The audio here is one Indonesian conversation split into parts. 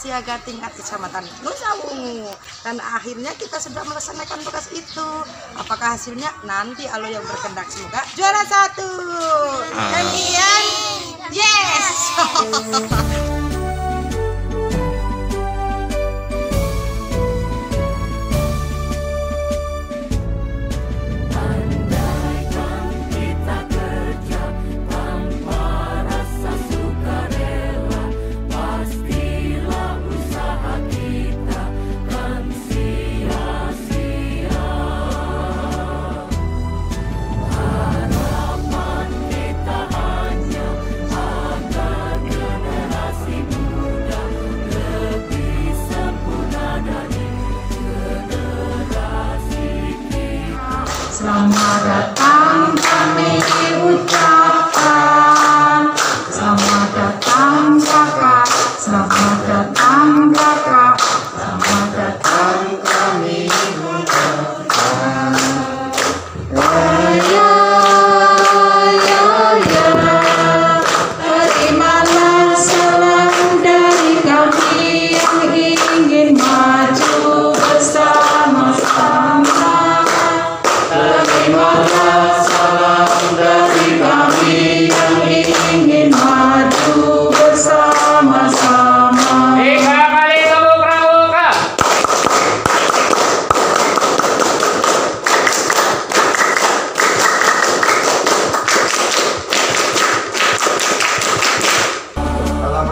siaga tingkat kecamatan Nusa Wungu dan akhirnya kita sudah melaksanakan tugas itu. Apakah hasilnya? Nanti Allah yang berkehendak semoga juara satu. Dan Ian yes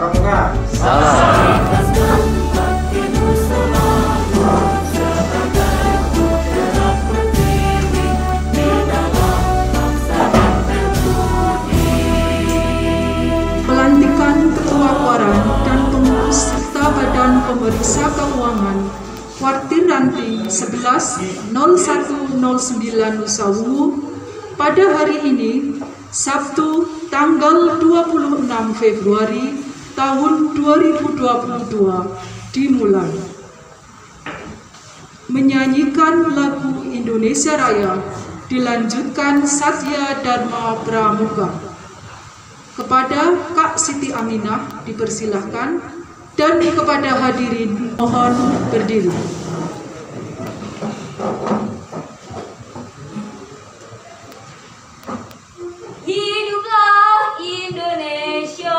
Salam pramuka. Pelantikan Ketua Koran dan Pengurus serta Pemeriksa Keuangan Wartir Ranting 11.0109 Nusa pada hari ini Sabtu tanggal 26 Februari tahun 2022 dimulai. Menyanyikan lagu Indonesia Raya dilanjutkan Satya Dharma Pramuka. Kepada Kak Siti Aminah dipersilahkan dan kepada hadirin mohon berdiri. Hiduplah Indonesia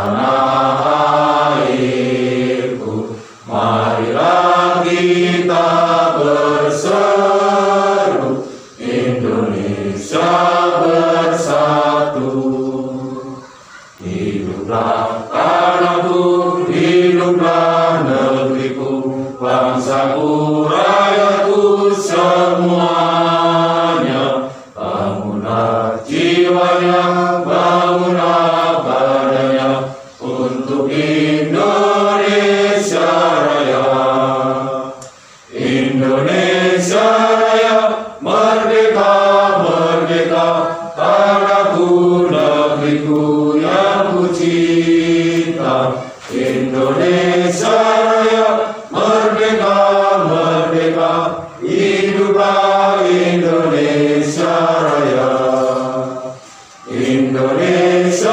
감사합니다. in the ways